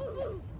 Ooh.